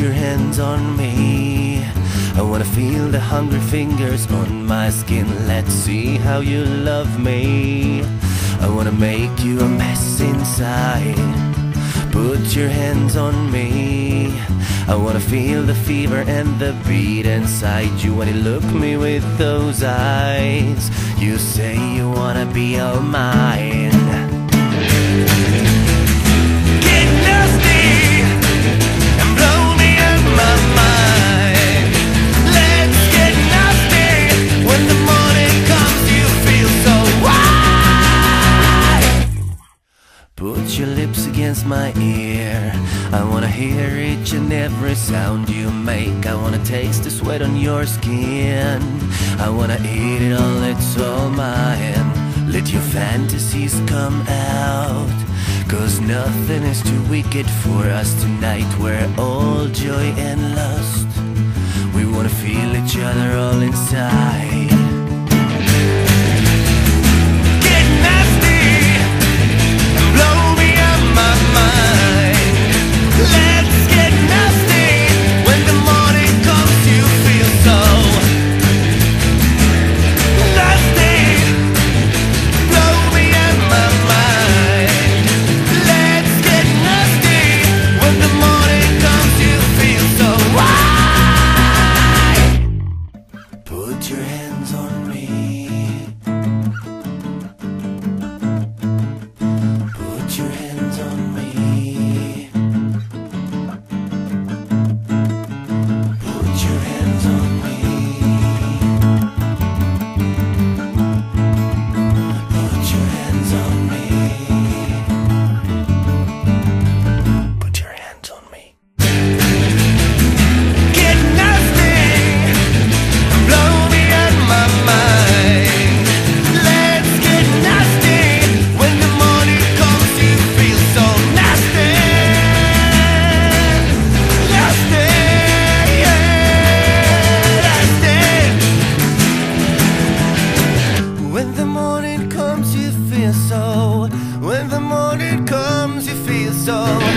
your hands on me. I wanna feel the hungry fingers on my skin. Let's see how you love me. I wanna make you a mess inside. Put your hands on me. I wanna feel the fever and the beat inside you when you look me with those eyes. You say you wanna be all mine. Your lips against my ear. I wanna hear each and every sound you make. I wanna taste the sweat on your skin. I wanna eat it all, it's all mine. Let your fantasies come out. Cause nothing is too wicked for us tonight. We're all joy and lust. We wanna feel each other all inside. so